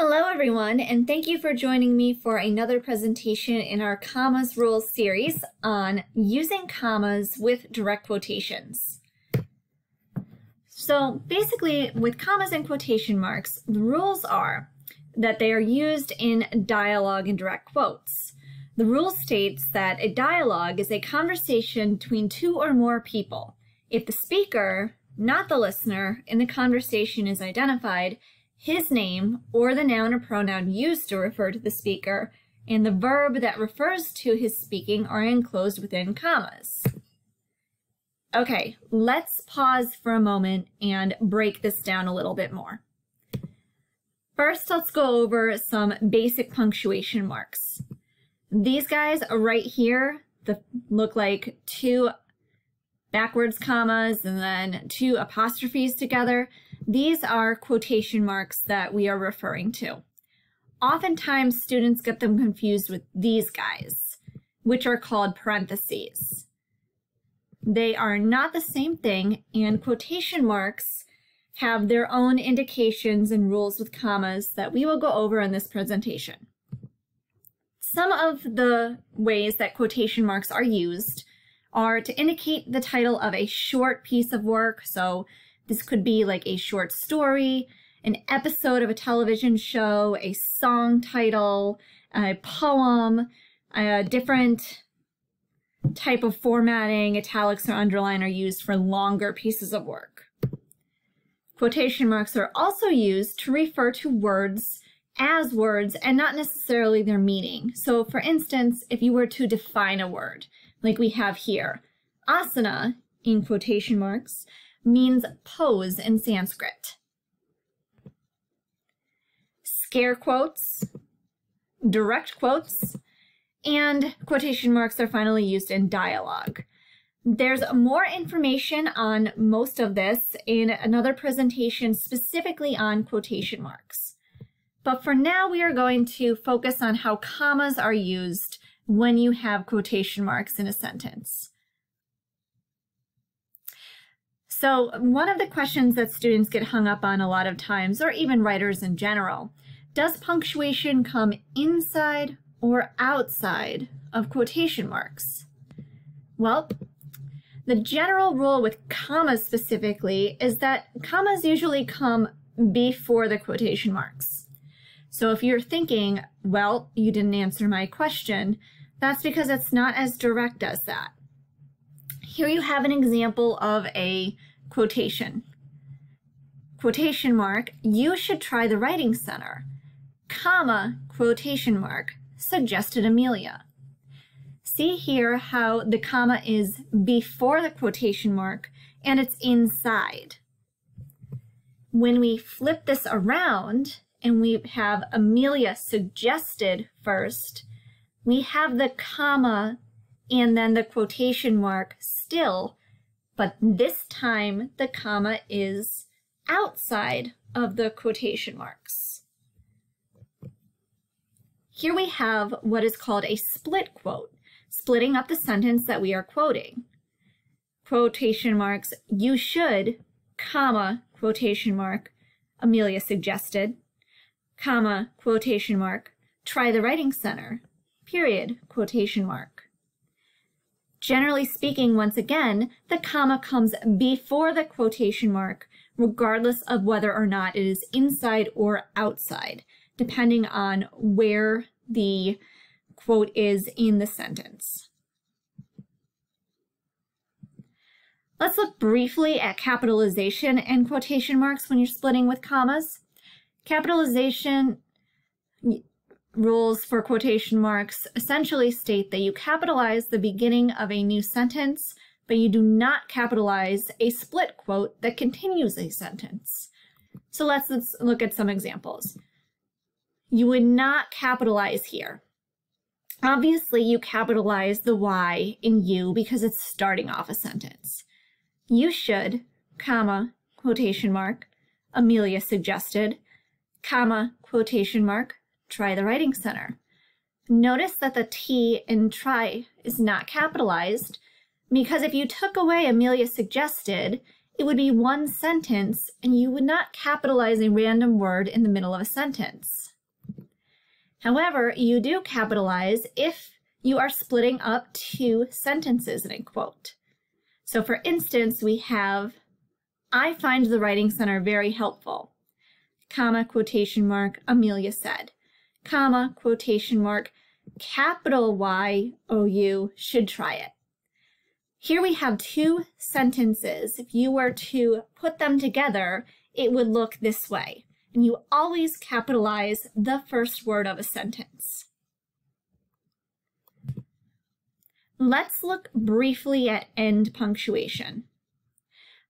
Hello everyone, and thank you for joining me for another presentation in our Commas Rules series on using commas with direct quotations. So basically, with commas and quotation marks, the rules are that they are used in dialogue and direct quotes. The rule states that a dialogue is a conversation between two or more people. If the speaker, not the listener, in the conversation is identified, his name or the noun or pronoun used to refer to the speaker, and the verb that refers to his speaking are enclosed within commas. Okay, let's pause for a moment and break this down a little bit more. First, let's go over some basic punctuation marks. These guys right here that look like two backwards commas and then two apostrophes together. These are quotation marks that we are referring to. Oftentimes, students get them confused with these guys, which are called parentheses. They are not the same thing, and quotation marks have their own indications and rules with commas that we will go over in this presentation. Some of the ways that quotation marks are used are to indicate the title of a short piece of work, so this could be like a short story, an episode of a television show, a song title, a poem, a different type of formatting, italics or underline are used for longer pieces of work. Quotation marks are also used to refer to words as words and not necessarily their meaning. So for instance, if you were to define a word, like we have here, asana, in quotation marks, means pose in Sanskrit. Scare quotes, direct quotes, and quotation marks are finally used in dialogue. There's more information on most of this in another presentation specifically on quotation marks. But for now, we are going to focus on how commas are used when you have quotation marks in a sentence. So one of the questions that students get hung up on a lot of times, or even writers in general, does punctuation come inside or outside of quotation marks? Well, the general rule with commas specifically is that commas usually come before the quotation marks. So if you're thinking, well, you didn't answer my question, that's because it's not as direct as that. Here you have an example of a quotation. Quotation mark, you should try the writing center. Comma, quotation mark, suggested Amelia. See here how the comma is before the quotation mark and it's inside. When we flip this around and we have Amelia suggested first, we have the comma and then the quotation mark still but this time the comma is outside of the quotation marks. Here we have what is called a split quote, splitting up the sentence that we are quoting. Quotation marks, you should, comma, quotation mark, Amelia suggested, comma, quotation mark, try the writing center, period, quotation mark. Generally speaking, once again, the comma comes before the quotation mark, regardless of whether or not it is inside or outside, depending on where the quote is in the sentence. Let's look briefly at capitalization and quotation marks when you're splitting with commas. Capitalization rules for quotation marks essentially state that you capitalize the beginning of a new sentence, but you do not capitalize a split quote that continues a sentence. So let's, look at some examples. You would not capitalize here. Obviously, you capitalize the Y in you because it's starting off a sentence. You should, comma, quotation mark, Amelia suggested, comma, quotation mark, try the writing center. Notice that the T in try is not capitalized because if you took away Amelia suggested it would be one sentence and you would not capitalize a random word in the middle of a sentence. However, you do capitalize if you are splitting up two sentences in a quote. So for instance, we have, I find the Writing Center very helpful, comma, quotation mark, Amelia said, comma, quotation mark, capital Y O U should try it. Here we have two sentences. If you were to put them together, it would look this way. And you always capitalize the first word of a sentence. Let's look briefly at end punctuation.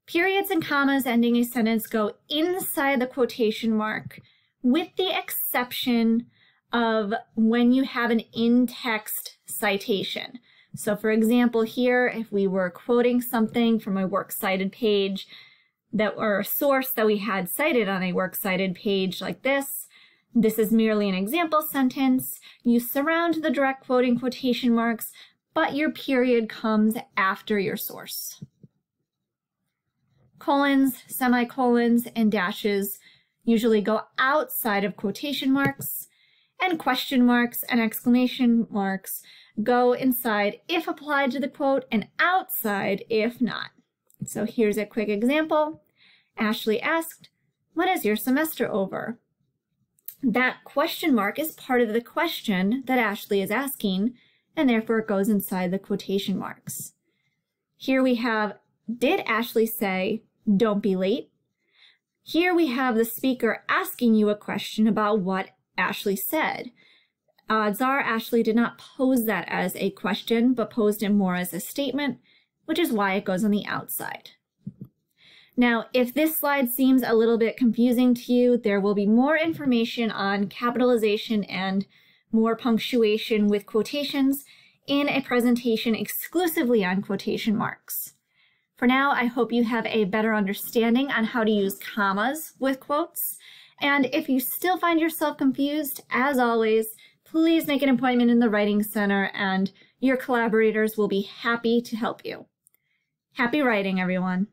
Periods and commas ending a sentence go inside the quotation mark with the exception of when you have an in-text citation. So for example, here, if we were quoting something from a works cited page that or a source that we had cited on a works cited page like this, this is merely an example sentence. You surround the direct quoting quotation marks, but your period comes after your source. Colons, semicolons, and dashes usually go outside of quotation marks, and question marks and exclamation marks go inside if applied to the quote and outside if not. So here's a quick example. Ashley asked, when is your semester over? That question mark is part of the question that Ashley is asking, and therefore it goes inside the quotation marks. Here we have, did Ashley say, don't be late? Here we have the speaker asking you a question about what Ashley said. Uh, Odds are Ashley did not pose that as a question, but posed it more as a statement, which is why it goes on the outside. Now, if this slide seems a little bit confusing to you, there will be more information on capitalization and more punctuation with quotations in a presentation exclusively on quotation marks. For now, I hope you have a better understanding on how to use commas with quotes. And if you still find yourself confused, as always, please make an appointment in the Writing Center and your collaborators will be happy to help you. Happy writing, everyone.